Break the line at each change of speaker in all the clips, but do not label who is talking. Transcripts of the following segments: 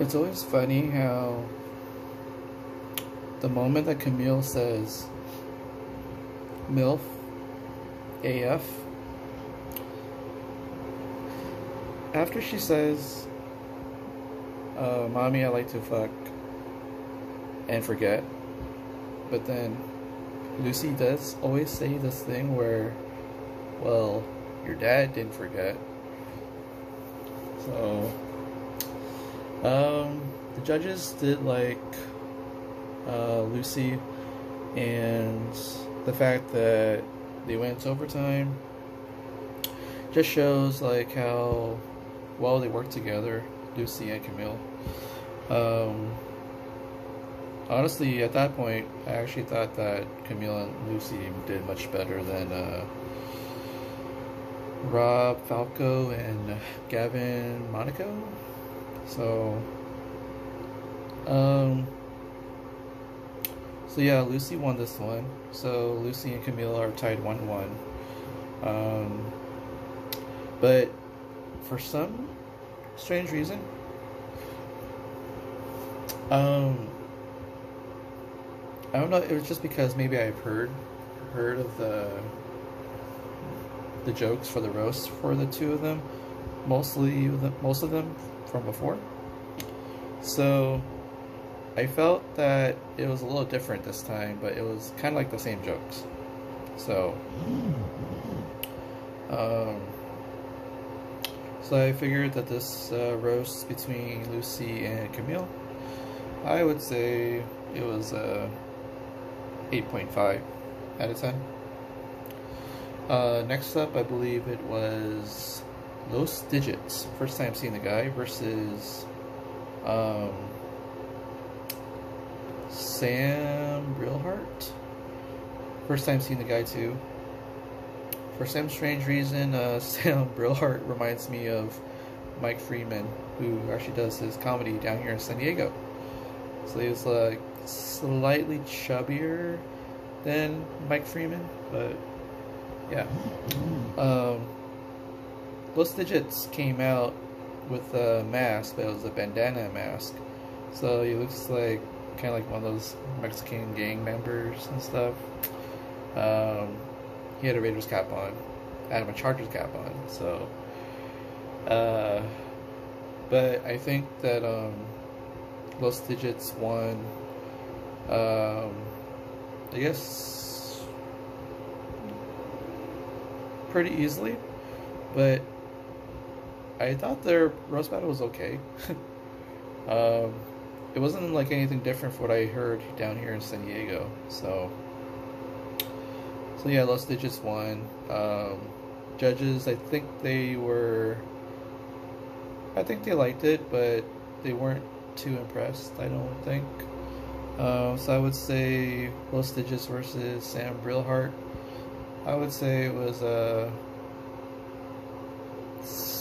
It's always funny how the moment that Camille says MILF AF, after she says, uh, Mommy, I like to fuck and forget, but then Lucy does always say this thing where, well, your dad didn't forget. So, um, the judges did like uh, Lucy and the fact that they went to overtime just shows like how well they work together, Lucy and Camille. Um, honestly, at that point, I actually thought that Camille and Lucy did much better than uh, Rob Falco and Gavin Monaco. So, um, so yeah, Lucy won this one. So Lucy and Camille are tied one one. Um, but for some strange reason, um, I don't know. It was just because maybe I've heard heard of the the jokes for the roast for the two of them, mostly most of them from before. So I felt that it was a little different this time, but it was kind of like the same jokes. So, um, so I figured that this uh, roast between Lucy and Camille, I would say it was a 8.5 out of 10. Uh, next up, I believe it was Los Digits. First time seeing the guy versus um, Sam Brilhart. First time seeing the guy too. For some strange reason, uh, Sam Brilhart reminds me of Mike Freeman, who actually does his comedy down here in San Diego. So he's like slightly chubbier than Mike Freeman, but yeah. Um, Los Digits came out with a mask, but it was a bandana mask. So he looks like kind of like one of those Mexican gang members and stuff. Um, he had a Raiders cap on. I had a Chargers cap on. So, uh, but I think that um, Los Digits won. Um, I guess pretty easily, but I thought their roast battle was okay. um, it wasn't like anything different from what I heard down here in San Diego. So, so yeah, Los Digits won. Um, judges, I think they were. I think they liked it, but they weren't too impressed. I don't think. Um, so I would say Los Digits versus Sam Brilhart. I would say it was a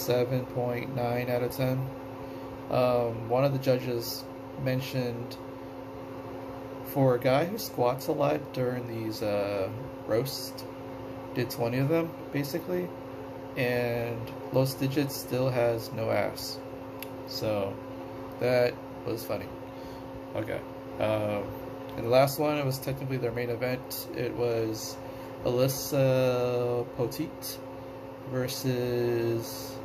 7.9 out of 10. Um, one of the judges mentioned for a guy who squats a lot during these uh, roasts, did 20 of them basically, and Los Digits still has no ass. So that was funny. Okay. Um, and the last one, it was technically their main event. It was Alyssa Poteet versus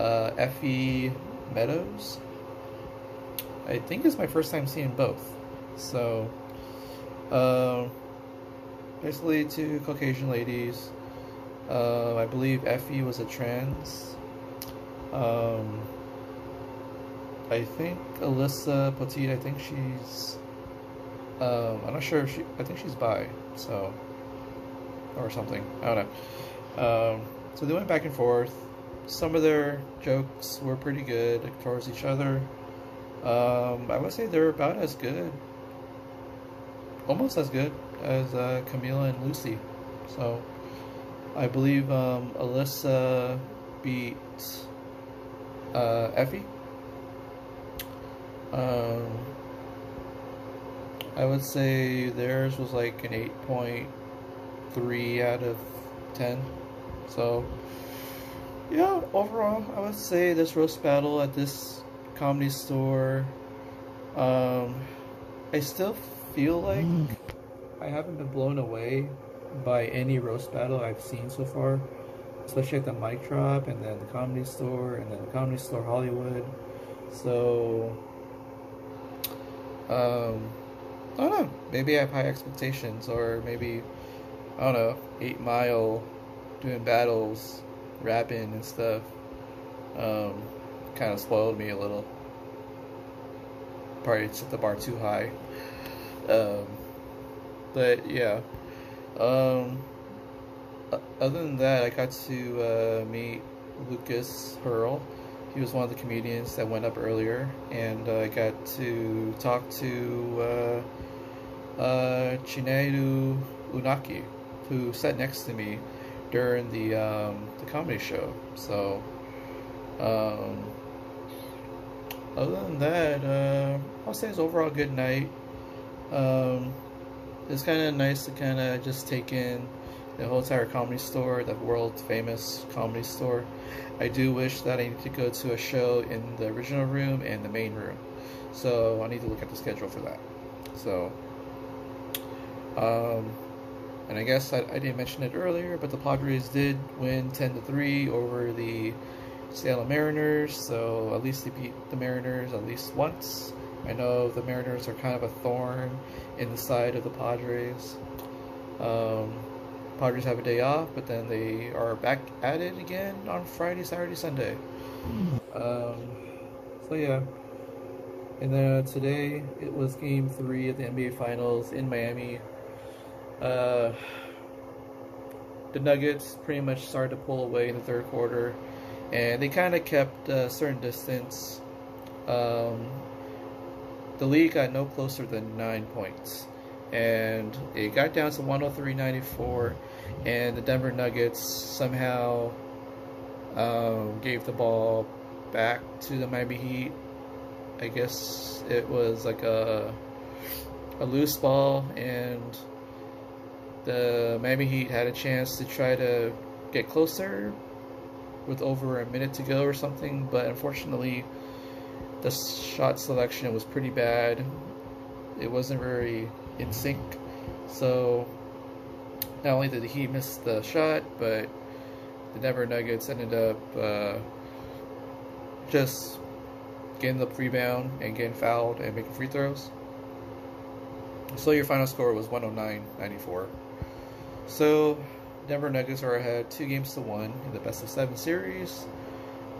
uh, Effie Meadows. I think it's my first time seeing both. So, uh, basically, two Caucasian ladies. Uh, I believe Effie was a trans. Um, I think Alyssa Poteet, I think she's. Um, I'm not sure if she. I think she's bi, so. Or something. I don't know. Um, so they went back and forth. Some of their jokes were pretty good towards each other. Um, I would say they're about as good, almost as good as uh, Camila and Lucy. So I believe um, Alyssa beat uh, Effie. Um, I would say theirs was like an 8.3 out of 10. So, yeah, overall, I would say this roast battle at this Comedy Store. Um, I still feel like I haven't been blown away by any roast battle I've seen so far, especially at the Mic Drop and then the Comedy Store and then the Comedy Store Hollywood. So, um, I don't know. Maybe I have high expectations, or maybe I don't know. Eight Mile doing battles, rapping and stuff. Um, kind of spoiled me a little. Probably set the bar too high. Um, but yeah. Um, other than that, I got to uh, meet Lucas Hirl. He was one of the comedians that went up earlier, and uh, I got to talk to uh, uh, Chinedu Unaka, who sat next to me during the um, the comedy show. So, um, other than that, uh, I'll say it's overall a good night. Um, it's kind of nice to kind of just take in the whole entire comedy store, the world famous comedy store. I do wish that I need to go to a show in the original room and the main room. So I need to look at the schedule for that. So, um, and I guess I, I didn't mention it earlier, but the Padres did win 10 to 3 over the Seattle Mariners. So at least they beat the Mariners at least once. I know the Mariners are kind of a thorn in the side of the Padres. Um, Padres have a day off, but then they are back at it again on Friday, Saturday, Sunday. Um, so yeah. And then today it was Game Three of the NBA Finals in Miami. Uh, the Nuggets pretty much started to pull away in the third quarter, and they kind of kept a certain distance. Um, the league got no closer than nine points. And it got down to 103.94, and the Denver Nuggets somehow um, gave the ball back to the Miami Heat. I guess it was like a a loose ball, and the Miami Heat had a chance to try to get closer with over a minute to go or something, but unfortunately the shot selection was pretty bad. It wasn't very in sync. So not only did he miss the shot, but the Denver Nuggets ended up uh, just getting the rebound and getting fouled and making free throws. So your final score was 109-94. So Denver Nuggets are ahead two games to one in the best of seven series.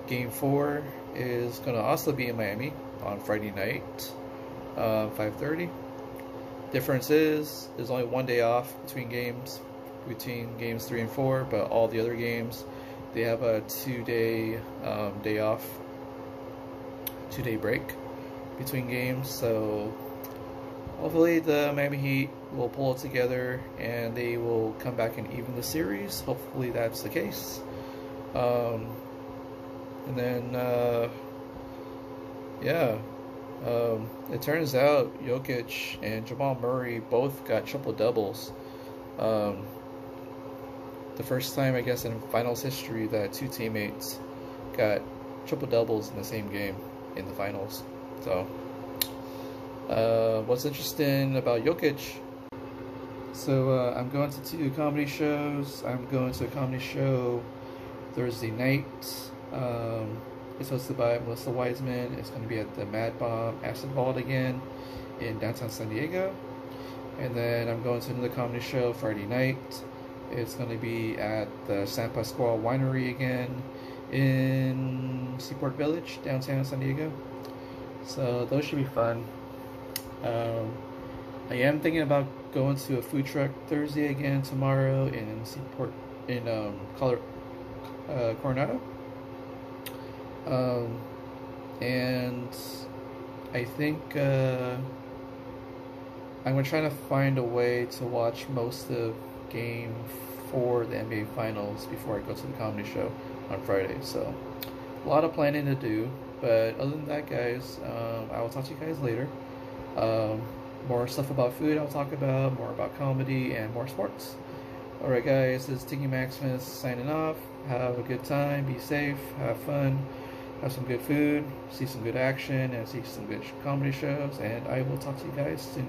Game four is going to also be in Miami on Friday night, uh, 5:30. Difference is there's only one day off between games, between games three and four, but all the other games they have a two-day um, day off, two-day break between games. So hopefully the Miami Heat will pull it together and they will come back and even the series. Hopefully that's the case. Um, and then, uh, yeah, um, it turns out Jokic and Jamal Murray both got triple doubles. Um, the first time, I guess, in finals history that two teammates got triple doubles in the same game in the finals. So, uh, what's interesting about Jokic? So, uh, I'm going to two comedy shows. I'm going to a comedy show Thursday night. Um, it's hosted by Melissa Wiseman. It's going to be at the Mad Bomb Acid Vault again in downtown San Diego. And then I'm going to another comedy show Friday night. It's going to be at the San Pasqual Winery again in Seaport Village, downtown San Diego. So those should be fun. Um, I am thinking about going to a food truck Thursday again tomorrow in Seaport in um, Color, uh, Coronado. Um, and I think uh, I'm gonna try to find a way to watch most of Game Four, the NBA Finals, before I go to the comedy show on Friday. So a lot of planning to do. But other than that, guys, um, I will talk to you guys later. Um, more stuff about food I'll talk about, more about comedy, and more sports. Alright, guys, this is Tiggy Maximus signing off. Have a good time, be safe, have fun have some good food, see some good action, and see some good comedy shows. And I will talk to you guys soon.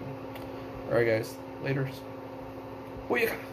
All right, guys. Later. Booyaka!